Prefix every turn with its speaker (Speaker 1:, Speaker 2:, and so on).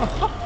Speaker 1: Ha ha ha!